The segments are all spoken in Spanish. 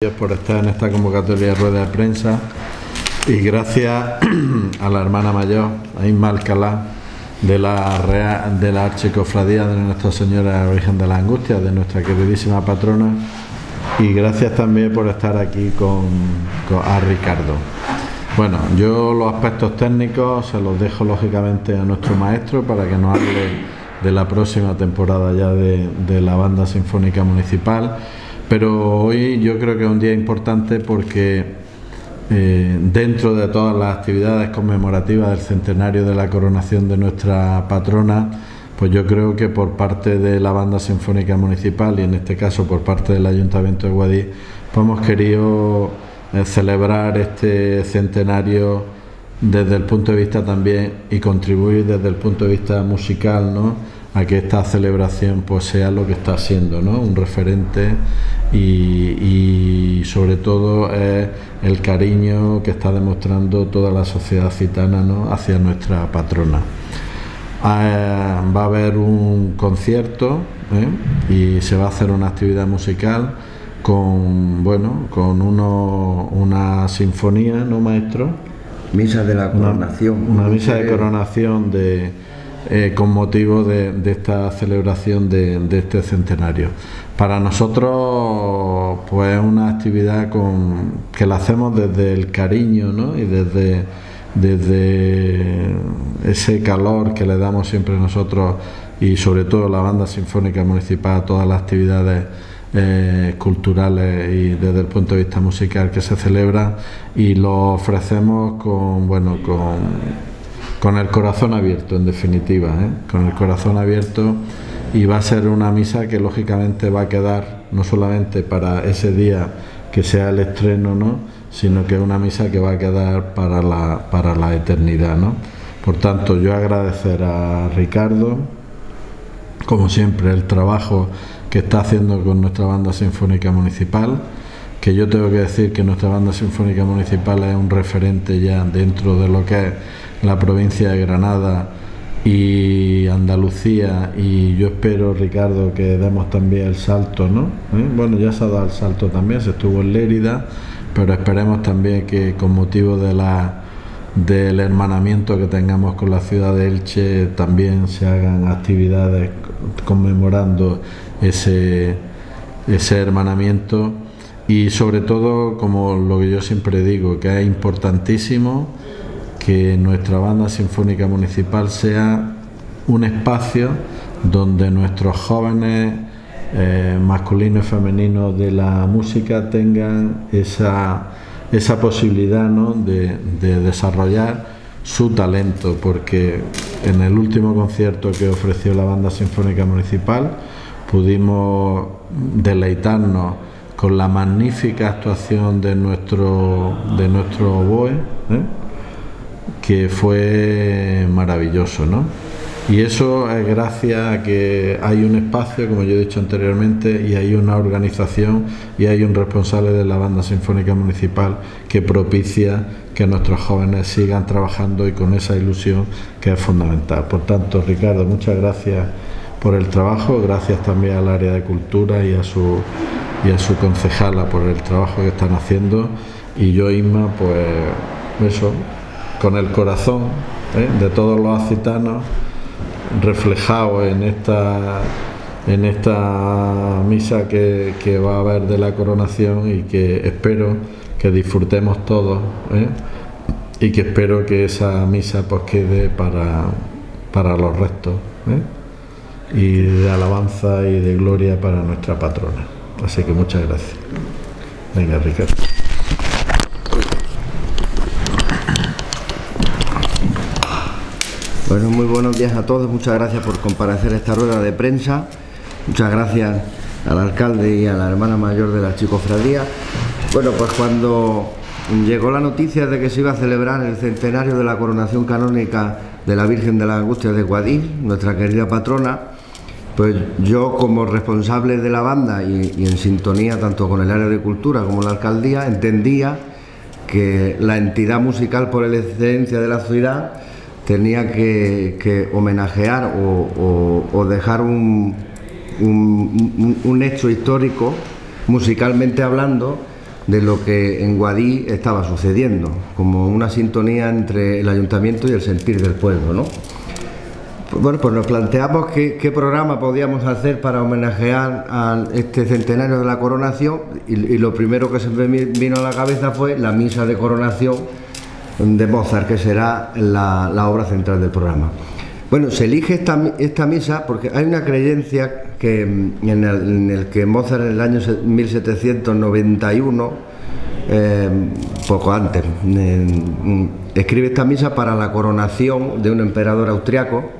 Gracias por estar en esta convocatoria de rueda de prensa y gracias a la hermana mayor, a Isma Alcalá, de la, Real, de la Archicofradía de Nuestra Señora Virgen de la Angustia, de nuestra queridísima patrona, y gracias también por estar aquí con, a Ricardo. Bueno, yo los aspectos técnicos se los dejo lógicamente a nuestro maestro para que nos hable de la próxima temporada ya de la Banda Sinfónica Municipal pero hoy yo creo que es un día importante porque eh, dentro de todas las actividades conmemorativas del centenario de la coronación de nuestra patrona, pues yo creo que por parte de la Banda Sinfónica Municipal y en este caso por parte del Ayuntamiento de Guadix, pues hemos querido eh, celebrar este centenario desde el punto de vista también y contribuir desde el punto de vista musical, ¿no? A que esta celebración pues sea lo que está siendo, ¿no? un referente y, sobre todo el cariño que está demostrando toda la sociedad gitana ¿no? hacia nuestra patrona. Ah, va a haber un concierto ¿eh? y se va a hacer una actividad musical con bueno con uno, una sinfonía, ¿no maestro? Misa de la coronación. una misa de coronación de eh, con motivo de, esta celebración de, este centenario. Para nosotros, pues es una actividad con, que la hacemos desde el cariño ¿no? y desde, desde ese calor que le damos siempre nosotros y sobre todo la banda sinfónica municipal a todas las actividades eh, culturales y desde el punto de vista musical que se celebran y lo ofrecemos con bueno con con el corazón abierto, en definitiva, ¿eh? con el corazón abierto y va a ser una misa que lógicamente va a quedar no solamente para ese día que sea el estreno, ¿no? sino que es una misa que va a quedar para la, para la eternidad. ¿no? Por tanto, yo agradecer a Ricardo, como siempre, el trabajo que está haciendo con nuestra banda sinfónica municipal, que yo tengo que decir que nuestra banda sinfónica municipal es un referente ya dentro de lo que es la provincia de Granada y Andalucía y yo espero Ricardo que demos también el salto no ¿Eh? bueno ya se ha dado el salto también se estuvo en Lérida pero esperemos también que con motivo de la del hermanamiento que tengamos con la ciudad de Elche también se hagan actividades conmemorando ese ese hermanamiento y sobre todo como lo que yo siempre digo que es importantísimo que nuestra banda sinfónica municipal sea un espacio donde nuestros jóvenes eh, masculinos y femeninos de la música tengan esa, esa posibilidad de, desarrollar su talento, porque en el último concierto que ofreció la banda sinfónica municipal pudimos deleitarnos con la magnífica actuación de nuestro, de nuestro oboe. ¿eh? Que fue maravilloso, ¿no? Y eso es gracias a que hay un espacio, como yo he dicho anteriormente, y hay una organización y hay un responsable de la Banda Sinfónica Municipal que propicia que nuestros jóvenes sigan trabajando y con esa ilusión que es fundamental. Por tanto, Ricardo, muchas gracias por el trabajo, gracias también al área de cultura y a su, y a su concejala por el trabajo que están haciendo. Y yo, Isma, pues eso, con el corazón ¿eh? de todos los acitanos reflejado en esta en esta misa que, va a haber de la coronación y que espero que disfrutemos todos ¿eh? y que espero que esa misa pues quede para, para los restos ¿eh? y de alabanza y de gloria para nuestra patrona. Así que muchas gracias. Venga, Ricardo. Bueno, muy buenos días a todos. Muchas gracias por comparecer esta rueda de prensa. Muchas gracias al alcalde y a la hermana mayor de la Chicofradía. Bueno, pues cuando llegó la noticia de que se iba a celebrar el centenario de la coronación canónica de la Virgen de la Angustia de Guadix, nuestra querida patrona, pues yo como responsable de la banda y, y en sintonía tanto con el área de cultura como la alcaldía, entendía que la entidad musical por excelencia de la ciudad tenía que, homenajear o, dejar un, un, hecho histórico, musicalmente hablando, de lo que en Guadí estaba sucediendo, como una sintonía entre el ayuntamiento y el sentir del pueblo. ¿no? Bueno, pues nos planteamos qué, programa podíamos hacer para homenajear a este centenario de la coronación y, lo primero que se me vino a la cabeza fue la misa de coronación de Mozart, que será la, obra central del programa. Bueno, se elige esta, misa porque hay una creencia que, en, el, que Mozart en el año 1791, eh, poco antes, escribe esta misa para la coronación de un emperador austriaco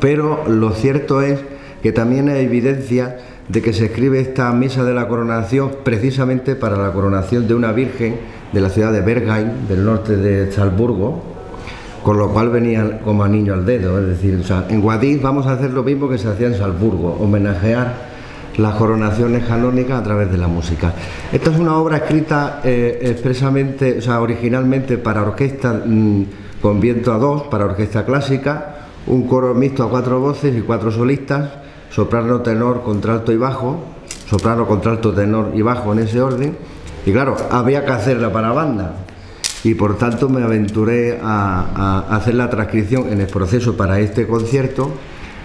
pero lo cierto es que también hay evidencia de que se escribe esta misa de la coronación precisamente para la coronación de una virgen de la ciudad de Bergheim, del norte de Salzburgo, con lo cual venía como a niño al dedo. Es decir, en Guadix vamos a hacer lo mismo que se hacía en Salzburgo, homenajear las coronaciones canónicas a través de la música. Esta es una obra escrita eh, expresamente, o sea, originalmente para orquesta mm, con viento a dos, para orquesta clásica, un coro mixto a cuatro voces y cuatro solistas, soprano, tenor, contralto y bajo, soprano, contralto, tenor y bajo en ese orden. Y claro, había que hacerla para banda. Y por tanto me aventuré a, hacer la transcripción en el proceso para este concierto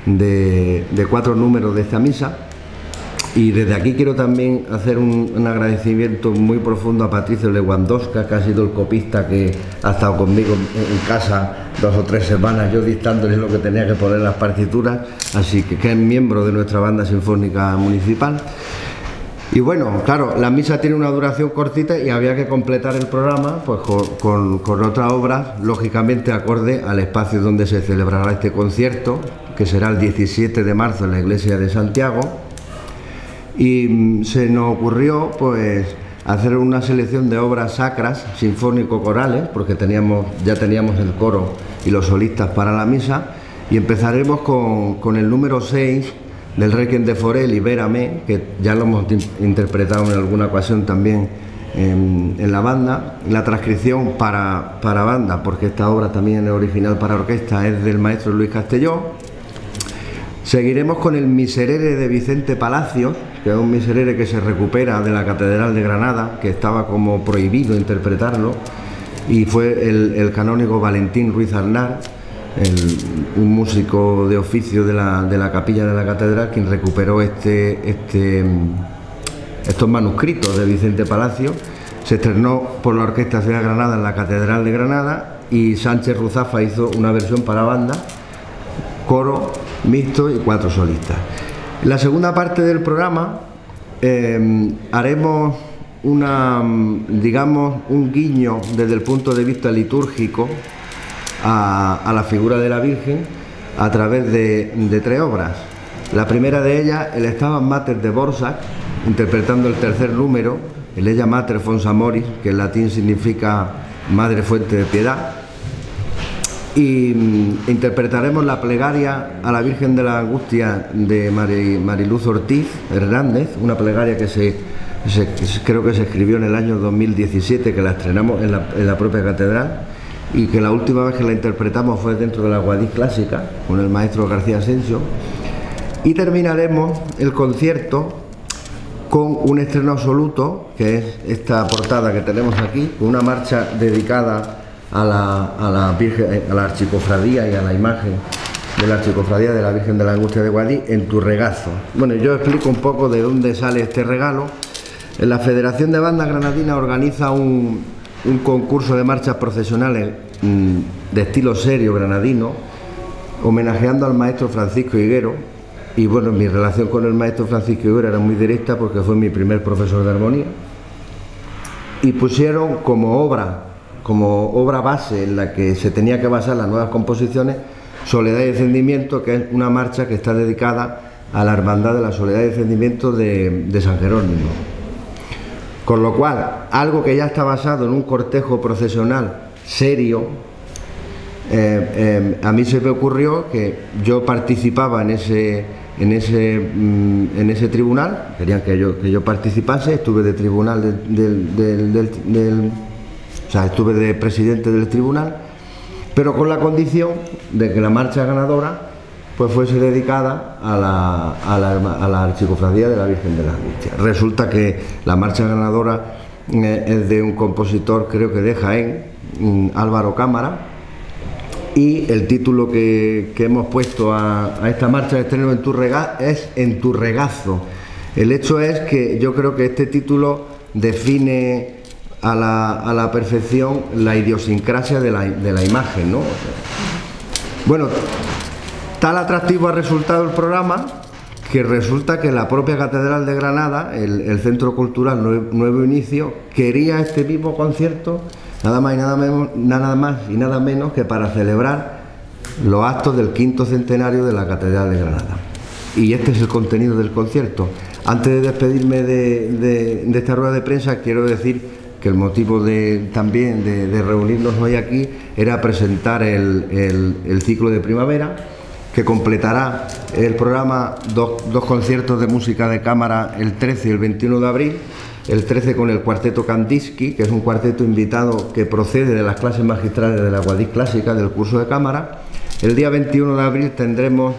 de, cuatro números de esta misa y desde aquí quiero también hacer un, agradecimiento muy profundo a Patricio Lewandowska, que ha sido el copista que ha estado conmigo en, casa dos o tres semanas, yo dictándole lo que tenía que poner en las partituras, así que, que es miembro de nuestra banda sinfónica municipal. Y bueno, claro, la misa tiene una duración cortita y había que completar el programa pues, con, con otras obras, lógicamente acorde al espacio donde se celebrará este concierto, que será el 17 de marzo en la iglesia de Santiago. Y mm, se nos ocurrió pues hacer una selección de obras sacras, sinfónico-corales, porque teníamos, ya teníamos el coro y los solistas para la misa, y empezaremos con, el número 6 del Requiem de Forel, Ibérame, que ya lo hemos interpretado en alguna ocasión también en, la banda. La transcripción para, para banda, porque esta obra también es original para orquesta, es del maestro Luis Castelló. Seguiremos con el Miserere de Vicente Palacios, que es un miserere que se recupera de la Catedral de Granada, que estaba como prohibido interpretarlo, y fue el, canónigo Valentín Ruiz Arnar, un músico de oficio de la, capilla de la catedral, quien recuperó este, este, estos manuscritos de Vicente Palacio. Se estrenó por la Orquesta Ciudad de Granada en la Catedral de Granada y Sánchez Ruzafa hizo una versión para banda, coro mixto y cuatro solistas. La segunda parte del programa em, haremos una, digamos, un guiño desde el punto de vista litúrgico a, la figura de la Virgen a través de, tres obras. La primera de ellas, el Estaban Mater de Borsak, interpretando el tercer número, el Ella Mater Fonsamoris, que en latín significa Madre Fuente de Piedad y mm, interpretaremos la plegaria a la Virgen de la Angustia de Mariluz Ortiz Hernández, una plegaria que se, creo que se escribió en el año 2017, que la estrenamos en la, propia catedral y que la última vez que la interpretamos fue dentro de la Guadí clásica con el maestro García Asensio. Y terminaremos el concierto con un estreno absoluto, que es esta portada que tenemos aquí, una marcha dedicada a la, a la, Virgen, a la archicofradía y a la imagen de la archicofradía de la Virgen de la Angustia de Guadí en tu regazo. Bueno, yo explico un poco de dónde sale este regalo. La Federación de Bandas Granadina organiza un, un concurso de marchas procesionales mm, de estilo serio granadino, homenajeando al maestro Francisco Higuero. Y bueno, mi relación con el maestro Francisco Higuero era muy directa porque fue mi primer profesor de armonía. Y pusieron como obra como obra base en la que se tenía que basar las nuevas composiciones, Soledad y Descendimiento, que es una marcha que está dedicada a la Hermandad de la Soledad y Descendimiento de, San Jerónimo. Con lo cual, algo que ya está basado en un cortejo procesional serio, eh, eh, a mí se me ocurrió que yo participaba en ese, en ese, mm, en ese tribunal, querían que yo, que yo participase, estuve de tribunal del o sea, estuve de presidente del tribunal, pero con la condición de que la marcha ganadora pues fuese dedicada a la, a la, a la Archicofradía de la Virgen de la Angustia. Resulta que la marcha ganadora eh, es de un compositor, creo que de Jaén, mm, Álvaro Cámara, y el título que, que hemos puesto a, esta marcha de estreno en tu rega, es En tu regazo. El hecho es que yo creo que este título define a la, a la perfección la idiosincrasia de la, de la imagen. ¿no? Bueno, tal atractivo ha resultado el programa que resulta que la propia Catedral de Granada, el, Centro Cultural Nuevo, Inicio, quería este mismo concierto nada más, y nada, menos, nada más y nada menos que para celebrar los actos del quinto centenario de la Catedral de Granada. Y este es el contenido del concierto. Antes de despedirme de, esta rueda de prensa, quiero decir que el motivo de, también de, reunirnos hoy aquí era presentar el, el, ciclo de primavera, que completará el programa dos, dos, conciertos de música de cámara el 13 y el 21 de abril. El 13 con el cuarteto Kandinsky, que es un cuarteto invitado que procede de las clases magistrales de la Guadix Clásica del curso de cámara. El día 21 de abril tendremos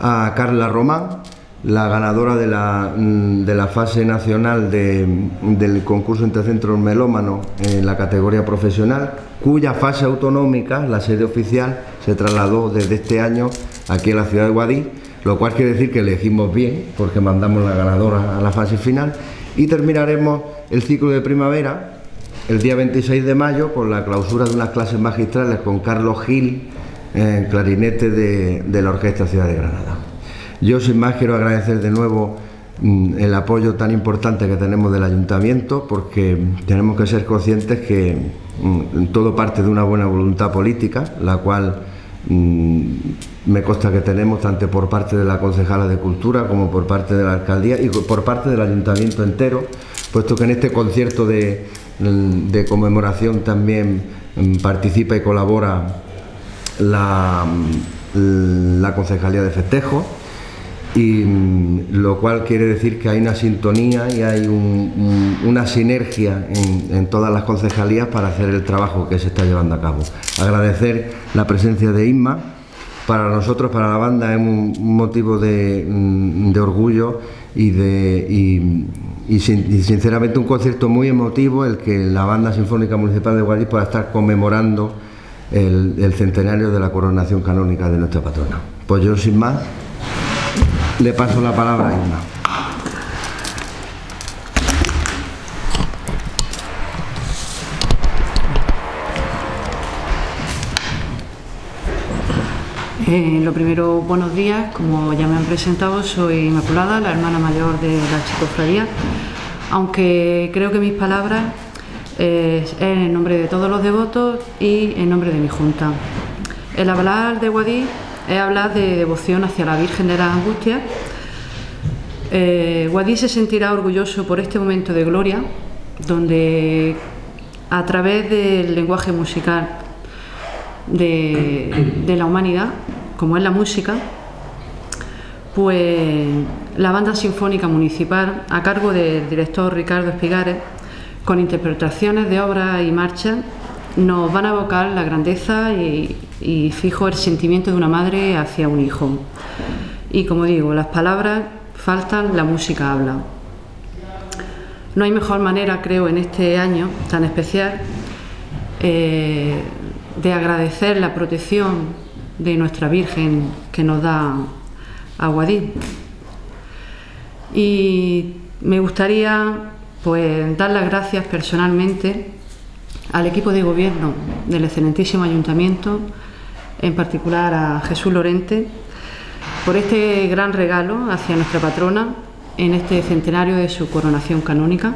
a Carla Román, la ganadora de la, de la fase nacional de, del concurso Intercentros Melómano en la categoría profesional, cuya fase autonómica, la sede oficial, se trasladó desde este año aquí a la ciudad de Guadix, lo cual quiere decir que elegimos bien, porque mandamos la ganadora a la fase final, y terminaremos el ciclo de primavera el día 26 de mayo con la clausura de unas clases magistrales con Carlos Gil, en clarinete de, de la Orquesta Ciudad de Granada. Yo sin más quiero agradecer de nuevo mmm, el apoyo tan importante que tenemos del ayuntamiento porque tenemos que ser conscientes que mmm, todo parte de una buena voluntad política, la cual me consta que tenemos tanto por parte de la concejala de Cultura como por parte de la alcaldía y por parte del ayuntamiento entero, puesto que en este concierto de, conmemoración también participa y colabora la, la concejalía de festejos y mm, lo cual quiere decir que hay una sintonía y hay un, un, una sinergia en, todas las concejalías para hacer el trabajo que se está llevando a cabo. Agradecer la presencia de Inma, para nosotros, para la banda, es un, motivo de, mm, de, orgullo y, de, y, sinceramente un concierto muy emotivo el que la Banda Sinfónica Municipal de Guadix pueda estar conmemorando el centenario de la coronación canónica de nuestra patrona. Pues yo sin más le paso la palabra a Inma. Eh, lo primero, buenos días. Como ya me han presentado, soy Inmaculada, la hermana mayor de la Chicofradía. Aunque creo que mis palabras eh, es en nombre de todos los devotos y en nombre de mi junta. El hablar de Guadí es hablar de devoción hacia la Virgen de las Angustias. Eh, Guadí se sentirá orgulloso por este momento de gloria, donde a través del lenguaje musical de, de la humanidad, como es la música, pues la banda sinfónica municipal, a cargo del director Ricardo Espigares, con interpretaciones de obras y marchas, nos van a evocar la grandeza y, fijo el sentimiento de una madre hacia un hijo. Y como digo, las palabras faltan, la música habla. No hay mejor manera, creo, en este año tan especial, eh, de agradecer la protección de nuestra Virgen que nos da Aguadí. Y me gustaría pues dar las gracias personalmente al equipo de gobierno del excelentísimo ayuntamiento, en particular a Jesús Lorente, por este gran regalo hacia nuestra patrona en este centenario de su coronación canónica.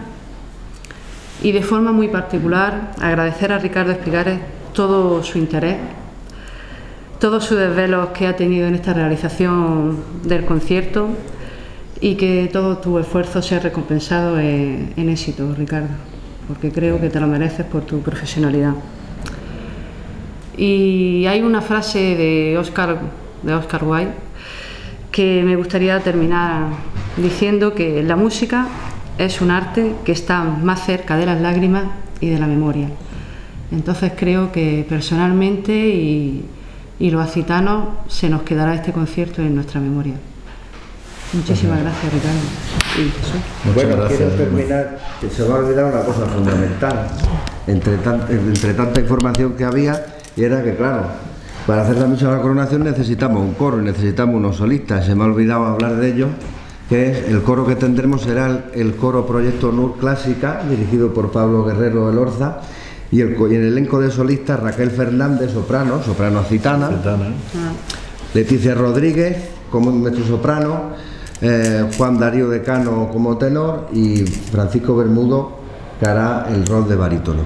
Y de forma muy particular agradecer a Ricardo Espigares todo su interés, todos sus desvelos que ha tenido en esta realización del concierto y que todo tu esfuerzo sea recompensado en, en éxito, Ricardo, porque creo que te lo mereces por tu profesionalidad. Y hay una frase de Oscar, de Oscar Wilde que me gustaría terminar diciendo que la música es un arte que está más cerca de las lágrimas y de la memoria. Entonces creo que personalmente y, y los acitanos se nos quedará este concierto en nuestra memoria. Muchísimas gracias, Ricardo. Y bueno, quiero terminar, se me ha olvidado una cosa fundamental, entre, entre tanta información que había, y era que, claro, para hacer la misa de la coronación necesitamos un coro, necesitamos unos solistas, se me ha olvidado hablar de ello, que es el coro que tendremos será el, coro Proyecto NUR Clásica, dirigido por Pablo Guerrero Elorza, y, el, y en el elenco de solistas Raquel Fernández, soprano, soprano acitana, Leticia Rodríguez como mezzo soprano, eh, Juan Darío Decano como tenor y Francisco Bermudo que hará el rol de barítono.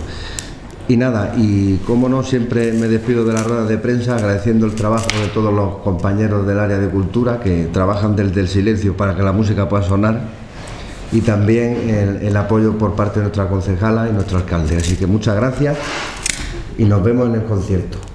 Y nada, y como no, siempre me despido de la rueda de prensa agradeciendo el trabajo de todos los compañeros del área de cultura que trabajan desde el silencio para que la música pueda sonar y también el, el apoyo por parte de nuestra concejala y nuestro alcalde. Así que muchas gracias y nos vemos en el concierto.